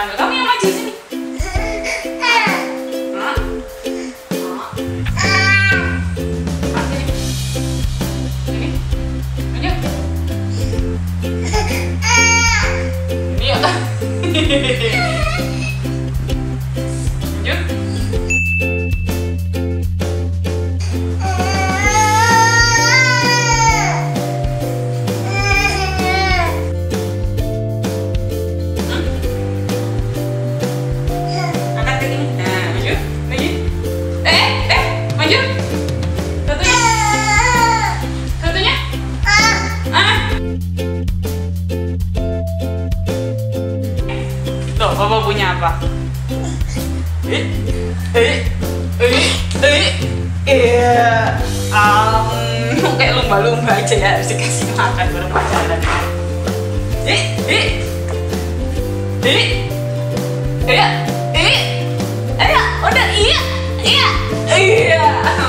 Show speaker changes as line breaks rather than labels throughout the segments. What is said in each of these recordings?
dipanggil kamu yang maju sini. Hehehehe apa? Eh, eh, eh, eh, iya, um, kayak lumba-lumba aja ya harus dikasih makan baru pacaran. Eh, eh, eh, iya, eh, iya, udah iya, iya, iya,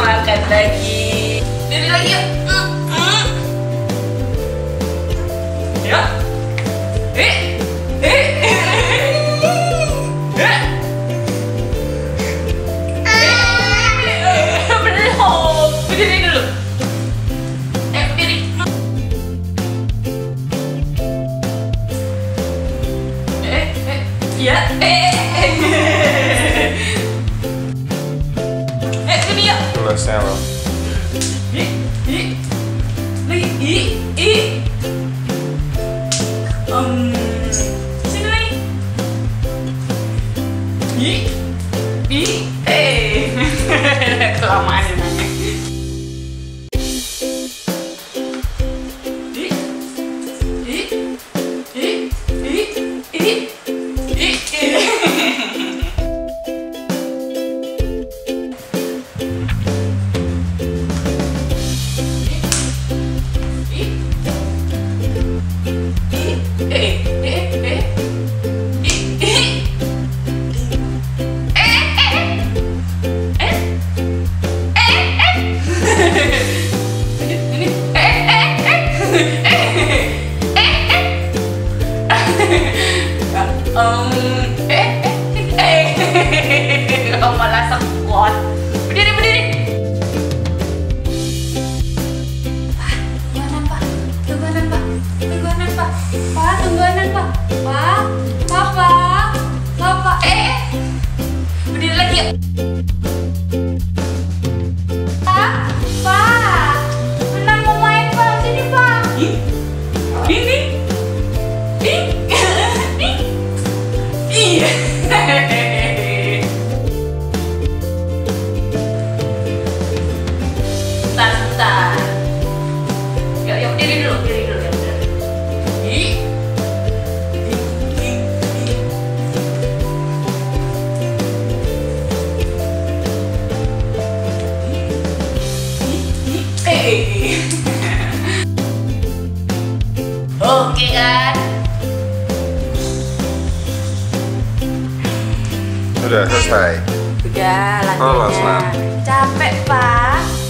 makan lagi, ini lagi yuk. Eh, ya, eh, eh. Eh, sini yuk.
Tulisnya lo.
Ih, ih, ih, ih, ih. Um, sini lagi. Eh. Kelamaan ya nanya. Ih, Um, Oke kan?
Udah selesai.
Udah, latihannya.
Nam.
Capek, Pak.